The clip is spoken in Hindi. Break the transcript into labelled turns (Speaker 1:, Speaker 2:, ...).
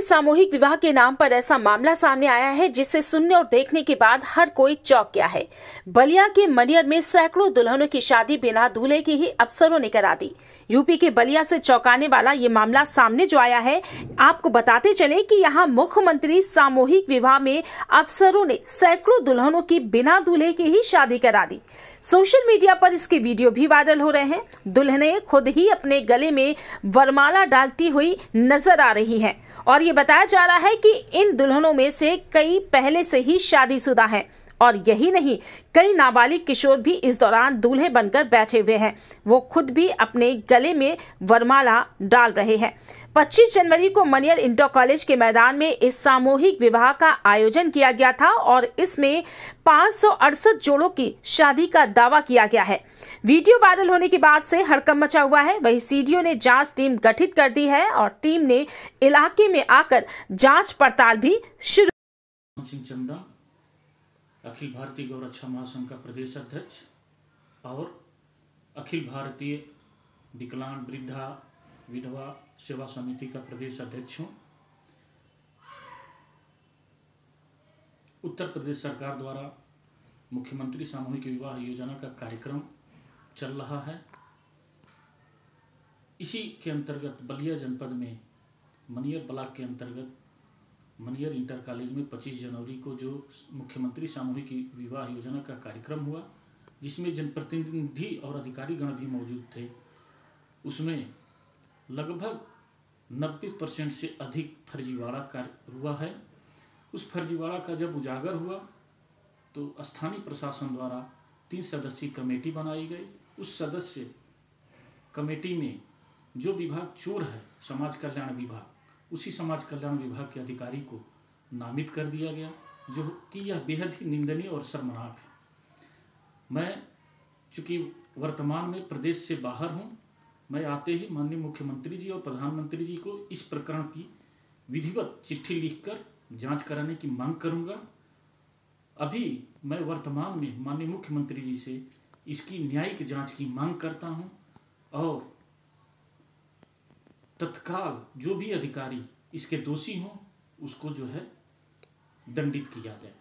Speaker 1: सामूहिक विवाह के नाम पर ऐसा मामला सामने आया है, जिसे सुनने और देखने के बाद हर कोई चौंक गया है। बलिया के मनियर में सैकड़ों दुल्हनों की शादी बिना दूल्हे की ही अफसरों ने करा दी। यूपी के बलिया से चौंकाने वाला ये मामला सामने जो आया है, आपको बताते चले कि यहाँ मुख्यमंत्री सामूहिक विवाह में अफसरों ने सैकड़ों दुल्हनों की बिना दूल्हे की ही शादी करा दी। सोशल मीडिया पर इसके वीडियो भी वायरल हो रहे हैं। दुल्हने खुद ही अपने गले में वरमाला डालती हुई नज़र आ रही हैं। और ये बताया जा रहा है कि इन दुल्हनों में से कई पहले से ही शादीशुदा हैं। और यही नहीं, कई नाबालिग किशोर भी इस दौरान दूल्हे बनकर बैठे हुए हैं। वो खुद भी अपने गले में वरमाला डाल रहे हैं। 25 जनवरी को मनियर इंटर कॉलेज के मैदान में इस सामूहिक विवाह का आयोजन किया गया था और इसमें पाँच जोड़ों की शादी का दावा किया गया है। वीडियो वायरल होने के बाद से हड़कम मचा हुआ है। वही सीडीओ ने जाँच टीम गठित कर दी है और टीम ने इलाके में आकर जाँच पड़ताल भी शुरू
Speaker 2: सिंह चंदा, अखिल भारतीय गौरक्षा महासंघ का प्रदेश अध्यक्ष और अखिल भारतीय विकलांग वृद्धा विधवा सेवा समिति का प्रदेश अध्यक्ष हूँ। उत्तर प्रदेश सरकार द्वारा मुख्यमंत्री सामूहिक विवाह योजना का कार्यक्रम चल रहा है। इसी के अंतर्गत बलिया जनपद में, मनियर ब्लॉक के अंतर्गत, मनियर इंटर कॉलेज में 25 जनवरी को जो मुख्यमंत्री सामूहिक विवाह योजना का कार्यक्रम हुआ, जिसमें जनप्रतिनिधि और अधिकारी गण भी मौजूद थे, उसमें लगभग 90 परसेंट से अधिक फर्जीवाड़ा कार्य हुआ है। उस फर्जीवाड़ा का जब उजागर हुआ तो स्थानीय प्रशासन द्वारा तीन सदस्यीय कमेटी बनाई गई। उस सदस्य कमेटी में जो विभाग चोर है, समाज कल्याण विभाग, उसी समाज कल्याण विभाग के अधिकारी को नामित कर दिया गया, जो कि यह बेहद ही निंदनीय और शर्मनाक है। मैं चूँकि वर्तमान में प्रदेश से बाहर हूँ मैं आते ही माननीय मुख्यमंत्री जी और प्रधानमंत्री जी को इस प्रकरण की विधिवत चिट्ठी लिखकर जाँच कराने की मांग करूँगा। अभी मैं वर्तमान में माननीय मुख्यमंत्री जी से इसकी न्यायिक जाँच की मांग करता हूँ और तत्काल जो भी अधिकारी इसके दोषी हों, उसको जो है दंडित किया जाए।